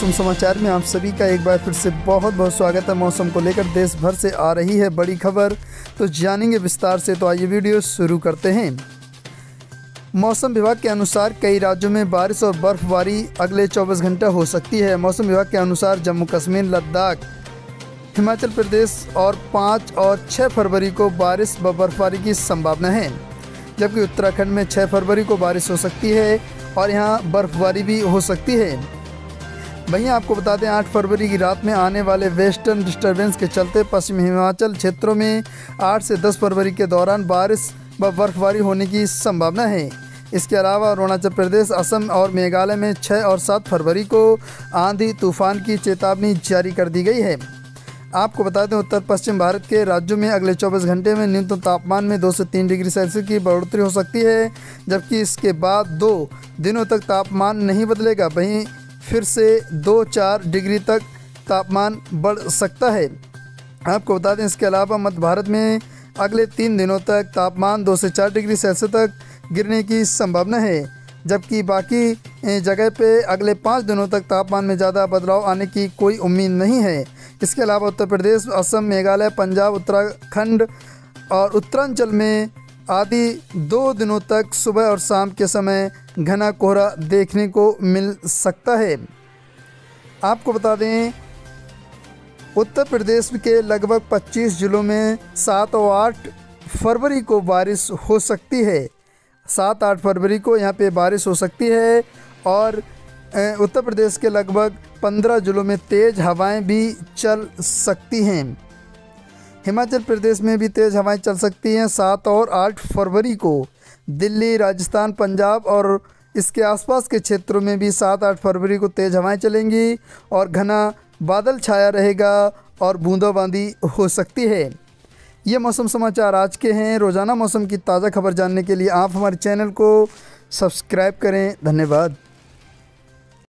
मौसम समाचार में आप सभी का एक बार फिर से बहुत बहुत स्वागत है। मौसम को लेकर देश भर से आ रही है बड़ी खबर। तो जानेंगे विस्तार से तो आइए वीडियो शुरू करते हैं। मौसम विभाग के अनुसार कई राज्यों में बारिश और बर्फबारी अगले 24 घंटे हो सकती है। मौसम विभाग के अनुसार जम्मू कश्मीर, लद्दाख, हिमाचल प्रदेश और पाँच और छः फरवरी को बारिश व बर्फबारी की संभावना है। जबकि उत्तराखंड में 6 फरवरी को बारिश हो सकती है और यहाँ बर्फबारी भी हो सकती है। वहीं आपको बता दें 8 फरवरी की रात में आने वाले वेस्टर्न डिस्टरबेंस के चलते पश्चिम हिमाचल क्षेत्रों में 8 से 10 फरवरी के दौरान बारिश व बर्फबारी होने की संभावना है। इसके अलावा अरुणाचल प्रदेश, असम और मेघालय में 6 और 7 फरवरी को आंधी तूफ़ान की चेतावनी जारी कर दी गई है। आपको बता दें उत्तर पश्चिम भारत के राज्यों में अगले 24 घंटे में न्यूनतम तापमान में 2 से 3 डिग्री सेल्सियस की बढ़ोतरी हो सकती है, जबकि इसके बाद दो दिनों तक तापमान नहीं बदलेगा। वहीं फिर से दो चार डिग्री तक तापमान बढ़ सकता है। आपको बता दें, इसके अलावा मध्य भारत में अगले तीन दिनों तक तापमान दो से चार डिग्री सेल्सियस तक गिरने की संभावना है, जबकि बाकी जगह पे अगले पाँच दिनों तक तापमान में ज़्यादा बदलाव आने की कोई उम्मीद नहीं है। इसके अलावा उत्तर प्रदेश, असम, मेघालय, पंजाब, उत्तराखंड और उत्तरांचल में आदि दो दिनों तक सुबह और शाम के समय घना कोहरा देखने को मिल सकता है। आपको बता दें, उत्तर प्रदेश के लगभग 25 जिलों में सात और आठ फरवरी को बारिश हो सकती है। सात आठ फरवरी को यहाँ पे बारिश हो सकती है और उत्तर प्रदेश के लगभग पंद्रह जिलों में तेज़ हवाएँ भी चल सकती हैं। हिमाचल प्रदेश में भी तेज़ हवाएँ चल सकती हैं सात और आठ फरवरी को। दिल्ली, राजस्थान, पंजाब और इसके आसपास के क्षेत्रों में भी सात आठ फरवरी को तेज़ हवाएँ चलेंगी और घना बादल छाया रहेगा और बूंदाबांदी हो सकती है। ये मौसम समाचार आज के हैं। रोज़ाना मौसम की ताज़ा खबर जानने के लिए आप हमारे चैनल को सब्सक्राइब करें। धन्यवाद।